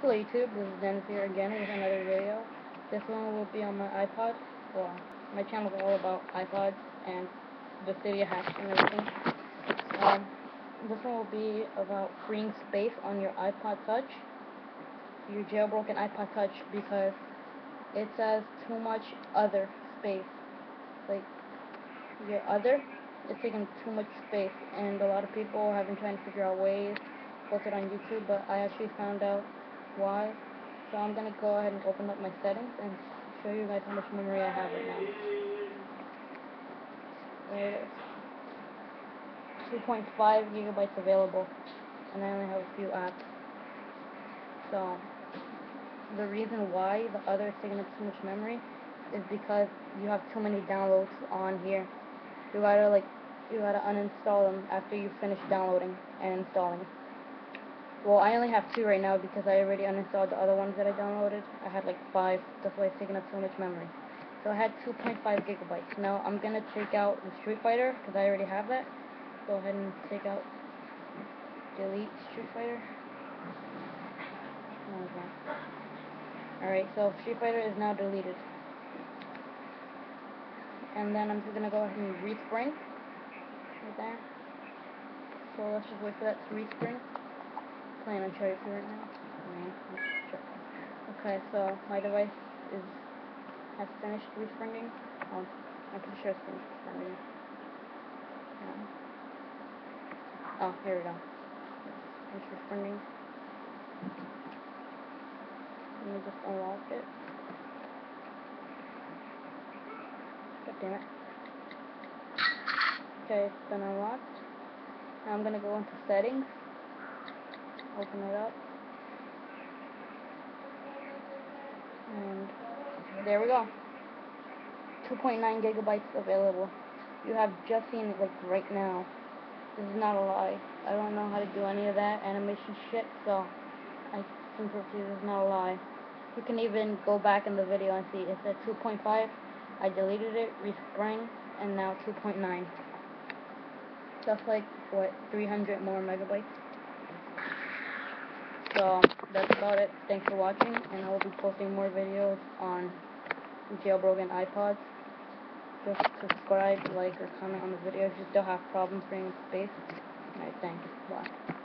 Hello YouTube, this is Dennis here again with another video. This one will be on my iPod. Well, my channel is all about iPods and the Cydia hacks and everything. Um, this one will be about freeing space on your iPod Touch, your jailbroken iPod Touch, because it says too much other space. Like, your other is taking too much space, and a lot of people have been trying to figure out ways post it on YouTube, but I actually found out why. So I'm gonna go ahead and open up my settings and show you guys how much memory I have right now. There it is. 2.5 gigabytes available, and I only have a few apps. So the reason why the other is taking up too much memory is because you have too many downloads on here. You gotta like you gotta uninstall them after you finish downloading and installing. Well, I only have two right now because I already uninstalled the other ones that I downloaded. I had like five. That's why it's taking up so much memory. So I had 2.5 gigabytes. Now I'm gonna take out the Street Fighter because I already have that. Go ahead and take out, delete Street Fighter. No, Alright, so Street Fighter is now deleted. And then I'm just gonna go ahead and respring. Right there. So let's just wait for that to respring playing on cherry right now. Mm-hmm. Okay, so my device is has finished respringing. Oh, I'm pretty sure it's finished respringing. Yeah. Oh, here we go. It's respringing. Let me just unlock it. God damn it. Okay, it's been unlocked. Now I'm gonna go into settings open it up. And there we go. 2.9 gigabytes available. You have just seen it like right now. This is not a lie. I don't know how to do any of that animation shit, so I simply this is not a lie. You can even go back in the video and see it said 2.5. I deleted it, respring, and now 2.9. That's like, what, 300 more megabytes? So that's about it. Thanks for watching, and I will be posting more videos on jailbroken iPods. Just subscribe, like, or comment on the video if you still have problems freeing space. Alright, thanks. Bye.